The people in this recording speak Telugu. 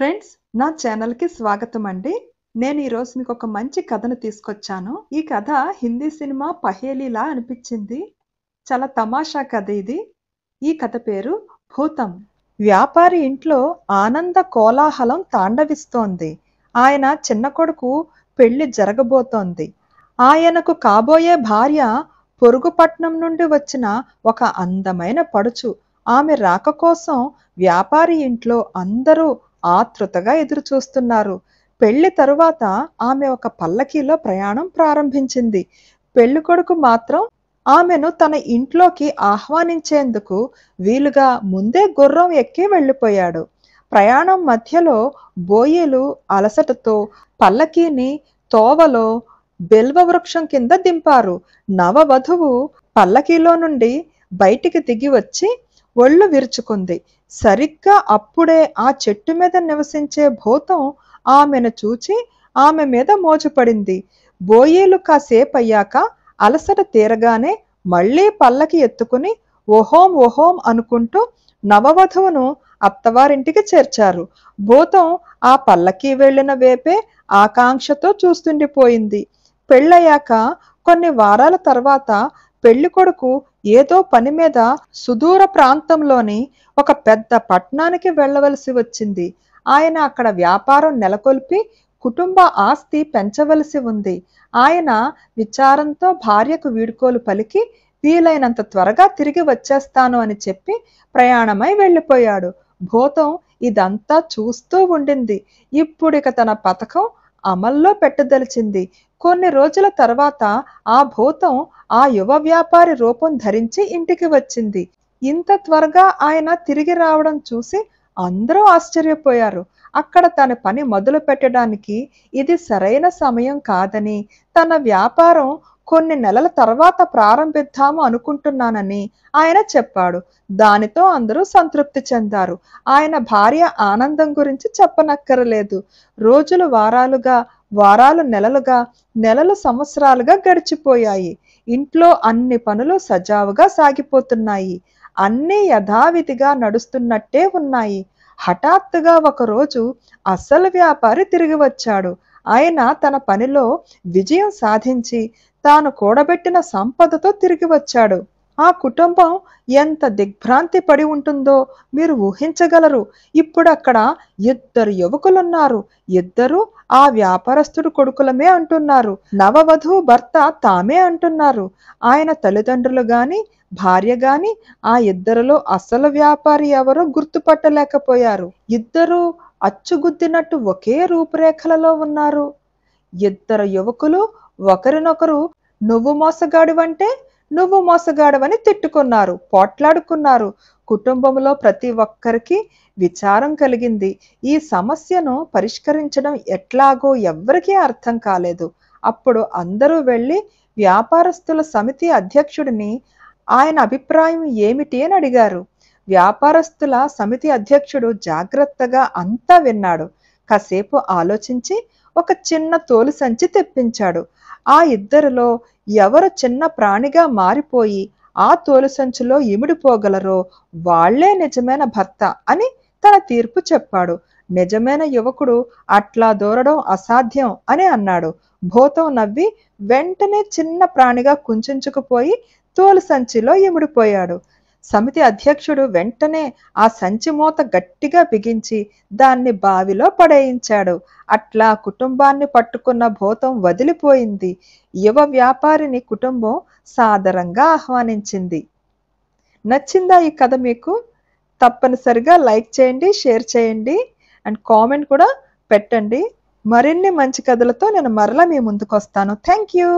ఫ్రెండ్స్ నా ఛానల్కి స్వాగతం అండి నేను ఈరోజు మీకు ఒక మంచి కథను తీసుకొచ్చాను. ఈ కథ హిందీ సినిమా పహేలీలా అనిపించింది. చాలా తమాషా కథ ఇది. ఈ కథ పేరు భూతం. వ్యాపారి ఇంట్లో ఆనంద కోలాహలం తాండవిస్తోంది. ఆయన చిన్న కొడుకు పెళ్ళి జరగబోతోంది. ఆయనకు కాబోయే భార్య పొరుగుపట్నం నుండి వచ్చిన ఒక అందమైన పడుచు. ఆమె రాక కోసం వ్యాపారి ఇంట్లో అందరూ ఆతృతగా ఎదురు చూస్తున్నారు పెళ్ళి తరువాత ఆమె ఒక పల్లకీలో ప్రయాణం ప్రారంభించింది. పెళ్ళికొడుకు మాత్రం ఆమెను తన ఇంట్లోకి ఆహ్వానించేందుకు వీలుగా ముందే గుర్రం ఎక్కి వెళ్ళిపోయాడు. ప్రయాణం మధ్యలో బోయేలు అలసటతో పల్లకీని తోవలో బెల్వ వృక్షం కింద దింపారు. నవవధువు పల్లకీలో నుండి బయటికి దిగి వచ్చి ఒళ్ళు విరుచుకుంది. సరిగ్గా అప్పుడే ఆ చెట్టు మీద నివసించే భూతం ఆమెను చూచి ఆమె మీద మోజుపడింది. బోయేలు కాసేపు అయ్యాక అలసట తీరగానే మళ్ళీ పల్లకి ఎత్తుకుని ఓహోం ఓహోం అనుకుంటూ నవవధువును అత్తవారింటికి చేర్చారు. భూతం ఆ పల్లకి వెళ్ళిన వేపే ఆకాంక్షతో చూస్తుండిపోయింది. పెళ్ళయ్యాక కొన్ని వారాల తర్వాత పెళ్ళి కొడుకు ఏదో పని మీద సుదూర ప్రాంతంలోని ఒక పెద్ద పట్టణానికి వెళ్ళవలసి వచ్చింది. ఆయన అక్కడ వ్యాపారం నెలకొల్పి కుటుంబ ఆస్తి పెంచవలసి ఉంది. ఆయన విచారంతో భార్యకు వీడుకోలు పలికి వీలైనంత త్వరగా తిరిగి వచ్చేస్తాను అని చెప్పి ప్రయాణమై వెళ్ళిపోయాడు. భూతం ఇదంతా చూస్తూ ఉండింది. ఇప్పుడిక తన పథకం అమల్లో పెట్టదలిచింది. కొన్ని రోజుల తర్వాత ఆ భూతం ఆ యువ వ్యాపారి రూపం ధరించి ఇంటికి వచ్చింది. ఇంత త్వరగా ఆయన తిరిగి రావడం చూసి అందరూ ఆశ్చర్యపోయారు. అక్కడ తన పని మొదలు పెట్టడానికి ఇది సరైన సమయం కాదని తన వ్యాపారం కొన్ని నెలల తర్వాత ప్రారంభిద్దాము అనుకుంటున్నానని ఆయన చెప్పాడు. దానితో అందరూ సంతృప్తి చెందారు. ఆయన భార్య ఆనందం గురించి చెప్పనక్కరలేదు. రోజులు వారాలుగా వారాలు నెలలుగా నెలలు సంవత్సరాలుగా గడిచిపోయాయి. ఇంట్లో అన్ని పనులు సజావుగా సాగిపోతున్నాయి. అన్నీ యథావిధిగా నడుస్తున్నట్టే ఉన్నాయి. హఠాత్తుగా ఒకరోజు అసలు వ్యాపారి తిరిగి వచ్చాడు. ఆయన తన పనిలో విజయం సాధించి తాను కూడబెట్టిన సంపదతో తిరిగి వచ్చాడు. ఆ కుటుంబం ఎంత దిగ్భ్రాంతి పడి ఉంటుందో మీరు ఊహించగలరు. ఇప్పుడు అక్కడ ఇద్దరు యువకులున్నారు. ఇద్దరు ఆ వ్యాపారస్తుడు కొడుకులమే అంటున్నారు. నవవధువు భర్త తామే అంటున్నారు. ఆయన తల్లిదండ్రులు గాని భార్య గాని ఆ ఇద్దరిలో అసలు వ్యాపారి ఎవరో గుర్తుపట్టలేకపోయారు. ఇద్దరు అచ్చుగుద్దినట్టు ఒకే రూపురేఖలలో ఉన్నారు. ఇద్దరు యువకులు ఒకరినొకరు నువ్వు మోసగాడివంటే నువ్వు మోసగాడవని తిట్టుకున్నారు పోట్లాడుకున్నారు. కుటుంబంలో ప్రతి ఒక్కరికి విచారం కలిగింది. ఈ సమస్యను పరిష్కరించడం ఎట్లాగో ఎవ్వరికీ అర్థం కాలేదు. అప్పుడు అందరూ వెళ్ళి వ్యాపారస్తుల సమితి అధ్యక్షుడిని ఆయన అభిప్రాయం ఏమిటి అని అడిగారు. వ్యాపారస్తుల సమితి అధ్యక్షుడు జాగ్రత్తగా అంతా విన్నాడు. కాసేపు ఆలోచించి ఒక చిన్న తోలు సంచి తెప్పించాడు. ఆ ఇద్దరిలో ఎవరు చిన్న ప్రాణిగా మారిపోయి ఆ తోలుసంచులో ఇమిడిపోగలరో వాళ్ళే నిజమైన భర్త అని తన తీర్పు చెప్పాడు. నిజమైన యువకుడు అట్లా దూరడం అసాధ్యం అని అన్నాడు. భూతం నవ్వి వెంటనే చిన్న ప్రాణిగా కుంచుకుపోయి తోలు సంచిలో ఇమిడిపోయాడు. సమితి అధ్యక్షుడు వెంటనే ఆ సంచి మూత గట్టిగా బిగించి దాన్ని బావిలో పడేయించాడు. అట్లా కుటుంబాన్ని పట్టుకున్న భూతం వదిలిపోయింది. యువ వ్యాపారిని కుటుంబం సాదరంగా ఆహ్వానించింది. నచ్చిందా ఈ కథ మీకు? తప్పనిసరిగా లైక్ చేయండి షేర్ చేయండి అండ్ కామెంట్ కూడా పెట్టండి. మరిన్ని మంచి కథలతో నేను మరలా మీ ముందుకు వస్తాను థ్యాంక్ యూ.